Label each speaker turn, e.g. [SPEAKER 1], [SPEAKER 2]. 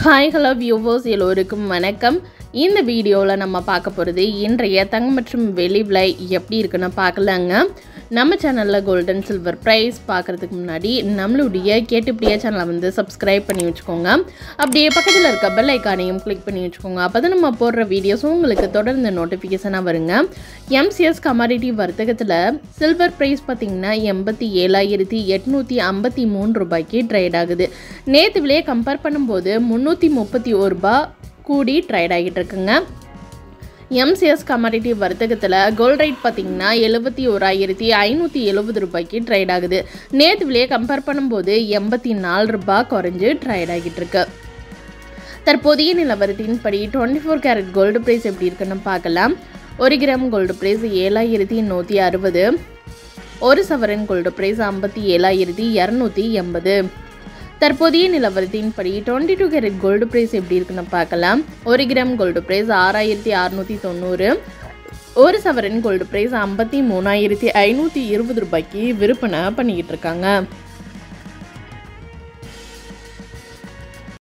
[SPEAKER 1] Hi hello viewers எல்லோருக்கும் வணக்கம். இந்த வீடியோவில் நம்ம பார்க்க போகிறது இன்றைய தங்கம் மற்றும் வெள்ளி விலை எப்படி இருக்குன்னு பார்க்கலாங்க. நம்ம சேனலில் கோல்டன் சில்வர் ப்ரைஸ் பார்க்குறதுக்கு முன்னாடி நம்மளுடைய கேட்டுப்படியா சேனலை வந்து சப்ஸ்கிரைப் பண்ணி வச்சுக்கோங்க. அப்படியே பக்கத்தில் இருக்க பெல் ஐக்கானையும் கிளிக் பண்ணி வச்சுக்கோங்க. அப்போ தான் நம்ம போடுற வீடியோஸும் உங்களுக்கு தொடர்ந்து நோட்டிஃபிகேஷனாக வருங்க. எம்சிஎஸ் கமாடிட்டி வர்த்தகத்தில் சில்வர் ப்ரைஸ் பார்த்திங்கன்னா எண்பத்தி ஏழாயிரத்தி எட்நூற்றி ஐம்பத்தி மூணு ரூபாய்க்கு ட்ரேட் ஆகுது. நேற்று விலையை கம்பேர் பண்ணும்போது முந்நூற்றி முப்பத்தி ஒரு ரூபா கூடி ட்ரைட் ஆகிட்டு இருக்குங்க. எம்சிஎஸ் கமாடிட்டி வர்த்தகத்தில் கோல்ட் ரேட் பார்த்தீங்கன்னா எழுபத்தி ஓராயிரத்தி ஐநூற்றி எழுபது ரூபாய்க்கு ட்ரேட் ஆகுது. நேற்று விலையை கம்பேர் பண்ணும்போது எண்பத்தி நாலு ரூபாய் குறைஞ்சு ட்ரேட் ஆகிட்டு இருக்கு. தற்போதைய நிலவரத்தின்படி twenty four carat gold price எப்படி இருக்குன்னு பார்க்கலாம். ஒரு கிராம் கோல்டு ப்ரைஸ் ஏழாயிரத்தி நூற்றி அறுபது ஒரு சவரன் கோல்டு ப்ரைஸ் ஐம்பத்தி ஏழாயிரத்தி இரநூத்தி எண்பது. தற்போதைய நிலவரத்தின்படி twenty two carat gold price எப்படி இருக்குன்னு பார்க்கலாம். ஒரு கிராம் கோல்டு ப்ரைஸ் ஆறாயிரத்தி அறுநூத்தி தொண்ணூறு ஒரு சவரன் கோல்டு ப்ரைஸ் ஐம்பத்தி மூணாயிரத்தி ஐநூற்றி இருபது ரூபாய்க்கு விற்பனை பண்ணிக்கிட்டு இருக்காங்க.